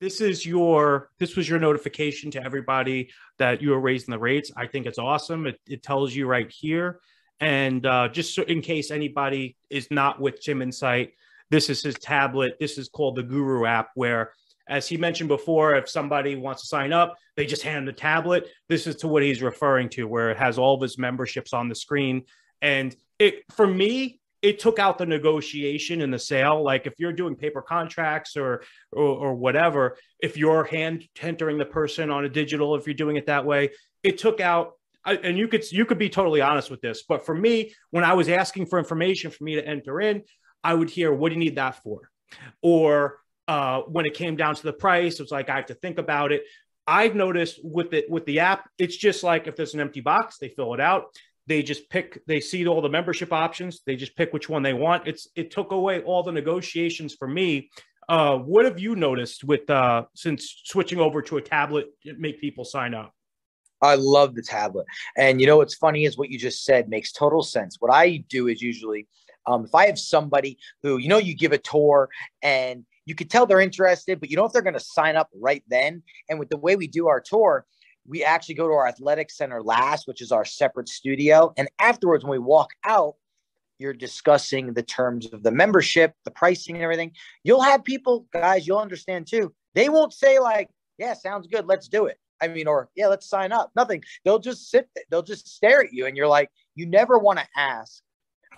this is your this was your notification to everybody that you were raising the rates. I think it's awesome. It, it tells you right here. And uh, just so in case anybody is not with Gym Insight, this is his tablet. This is called the Guru app, where, as he mentioned before, if somebody wants to sign up, they just hand the tablet. This is to what he's referring to, where it has all of his memberships on the screen. And it, for me, it took out the negotiation and the sale. Like if you're doing paper contracts or, or, or whatever, if you're hand entering the person on a digital, if you're doing it that way, it took out. And you could you could be totally honest with this, but for me, when I was asking for information for me to enter in, I would hear, "What do you need that for?" Or uh, when it came down to the price, it was like I have to think about it. I've noticed with it with the app, it's just like if there's an empty box, they fill it out they just pick they see all the membership options they just pick which one they want. It's it took away all the negotiations for me. Uh, what have you noticed with uh, since switching over to a tablet make people sign up? I love the tablet. And you know what's funny is what you just said makes total sense. What i do is usually um, if i have somebody who you know you give a tour and you could tell they're interested but you know if they're going to sign up right then? And with the way we do our tour we actually go to our athletic center last, which is our separate studio. And afterwards, when we walk out, you're discussing the terms of the membership, the pricing, and everything. You'll have people, guys, you'll understand too. They won't say, like, yeah, sounds good, let's do it. I mean, or yeah, let's sign up. Nothing. They'll just sit, they'll just stare at you. And you're like, you never want to ask,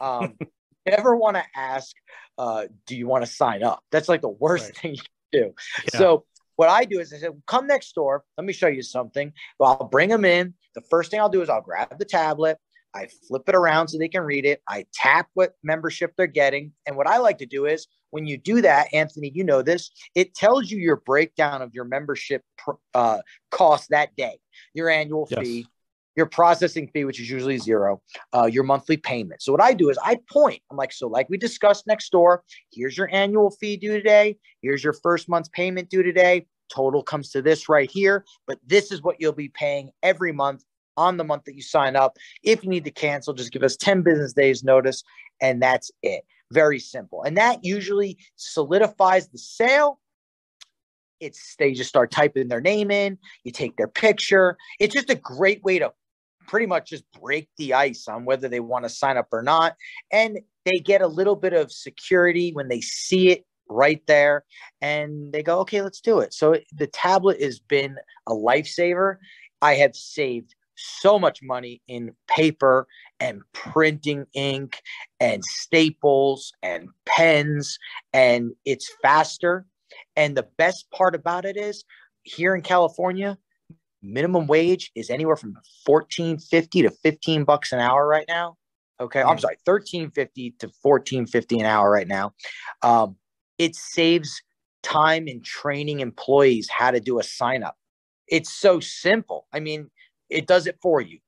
um, never want to ask, uh, do you want to sign up? That's like the worst right. thing you do. Yeah. So what I do is I said, come next door. Let me show you something. Well, I'll bring them in. The first thing I'll do is I'll grab the tablet. I flip it around so they can read it. I tap what membership they're getting. And what I like to do is when you do that, Anthony, you know this, it tells you your breakdown of your membership uh, cost that day, your annual yes. fee, your processing fee, which is usually zero, uh, your monthly payment. So what I do is I point. I'm like, so like we discussed next door, here's your annual fee due today. Here's your first month's payment due today. Total comes to this right here. But this is what you'll be paying every month on the month that you sign up. If you need to cancel, just give us 10 business days notice, and that's it. Very simple. And that usually solidifies the sale it's they just start typing their name in you take their picture it's just a great way to pretty much just break the ice on whether they want to sign up or not. And they get a little bit of security when they see it right there and they go, okay, let's do it. So the tablet has been a lifesaver. I have saved so much money in paper and printing ink and staples and pens, and it's faster. And the best part about it is here in California, minimum wage is anywhere from 1450 to 15 bucks an hour right now. Okay mm-hmm. i'm sorry 1350 to 1450 an hour right now. Um, it saves time in training employees how to do a sign up it's so simple. I mean it does it for you